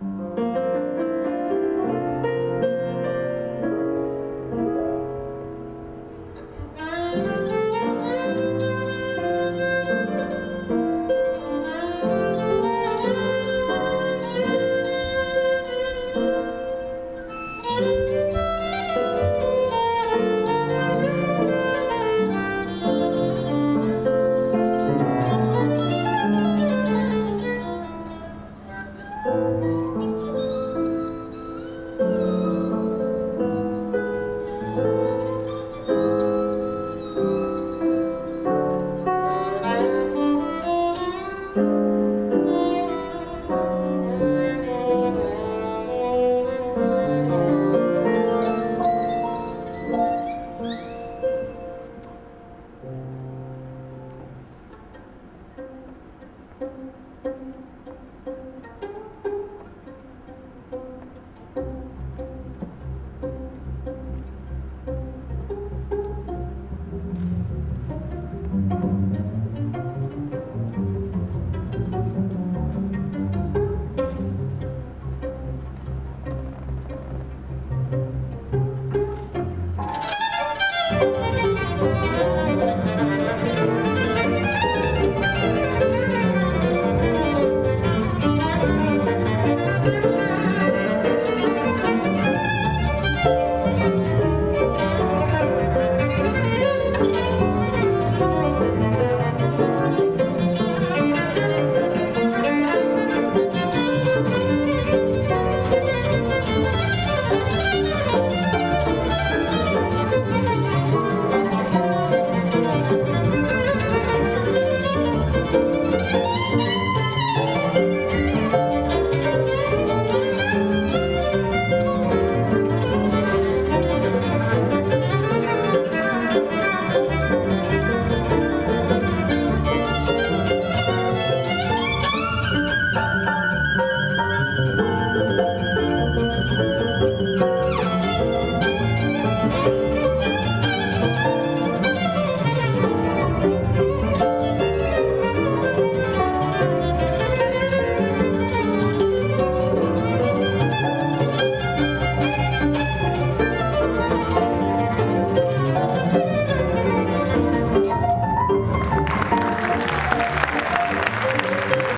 了。